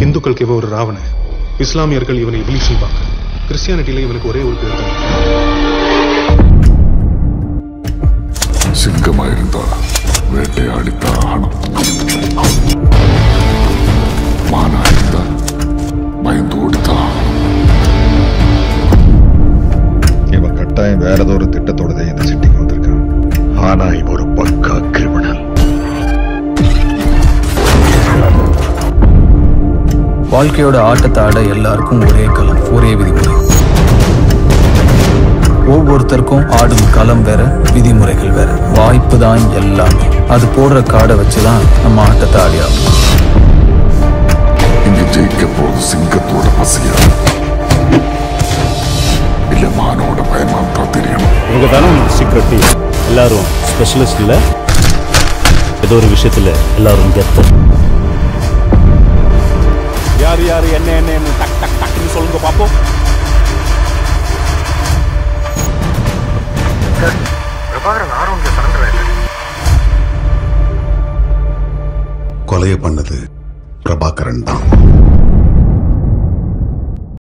ஹிந்துக்களுக்கு இவன் ஒரு ராவணன். இஸ்லாமியர்கள் இவனை இபிலிஷன் பார்க்க கிறிஸ்டியானிட்டியில இவனுக்கு ஒரே ஒரு பேர் தான். சிங்கமாயிருந்தா வேட்டையாடித்தான் ஆகணும். மானா இருந்தா பயந்து ஓடித்தான். இவன் கட்டாயம் வேற ஏதோ ஒரு திட்டத்தோட தான் இந்த சிட்டிக்கு வந்திருக்கான். ஆனா இவன் ஒரு பக்கா கிரிமினல். வாழ்க்கையோட ஆட்டத்தை ஆட எல்லாருக்கும் ஒரே களம் ஒரே விதிமுறை. ஒவ்வொருத்தருக்கும் ஆடும் களம் வேற விதிமுறைகள் வேற. வாய்ப்பு தான் எல்லாமே. அது போடுற காடை வச்சுதான் நம்ம ஆட்டத்தை ஆடி ஆகணும் இங்க ஜெயிக்க போது சிங்கத்தோட பசியா? இல்ல மானோட பயமா தான் தெரியணும் இவங்க தானே சீக்ரெட் எல்லாரும் ஸ்பெஷலிஸ்ட் இல்லை ஏதோ ஒரு விஷயத்தில் எல்லாரும் கெத்து என்ன என்ன டக் டக் டக்குன்னு சொல்லுங்க பார்ப்போம் கொலையை பண்ணது பிரபாகரன் தான்.